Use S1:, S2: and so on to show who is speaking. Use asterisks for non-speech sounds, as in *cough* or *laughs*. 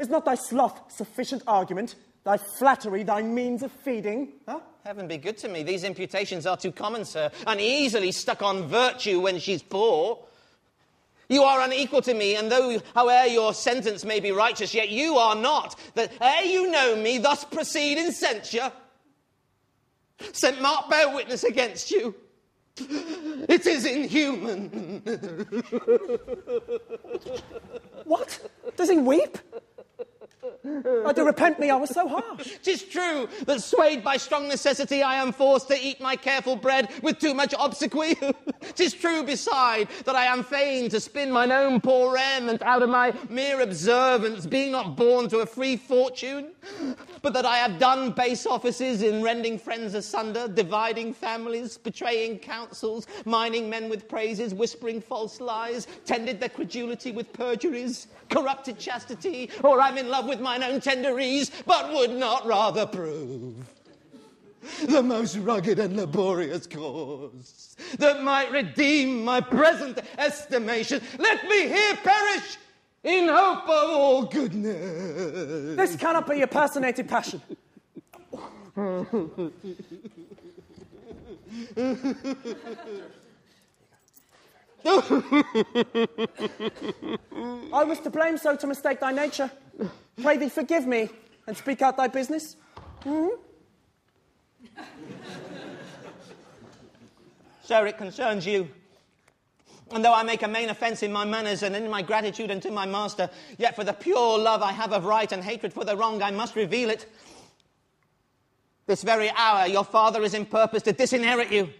S1: Is not thy sloth sufficient argument? Thy flattery, thy means of feeding? Huh?
S2: Heaven be good to me. These imputations are too common, sir, and easily stuck on virtue when she's poor. You are unequal to me, and though, howe'er your sentence may be righteous, yet you are not. That ere eh, you know me, thus proceed in censure. St. Mark bear witness against you. It is inhuman. *laughs*
S1: What? Does he weep? I do repent me, I was so harsh. *laughs*
S2: Tis true that swayed by strong necessity, I am forced to eat my careful bread with too much obsequy. *laughs* Tis true, beside, that I am fain to spin mine own poor raiment out of my mere observance, being not born to a free fortune, but that I have done base offices in rending friends asunder, dividing families, betraying counsels, mining men with praises, whispering false lies, tended their credulity with perjuries, corrupted chastity, or I'm in love with mine own tender ease, but would not rather prove the most rugged and laborious cause that might redeem my present estimation. Let me here perish in hope of all goodness.
S1: This cannot be your personated passion. I was to blame so to mistake thy nature. Pray thee forgive me and speak out thy business. Hmm?
S2: Sir, it concerns you. And though I make a main offence in my manners and in my gratitude unto my master, yet for the pure love I have of right and hatred for the wrong, I must reveal it. This very hour, your father is in purpose to disinherit you.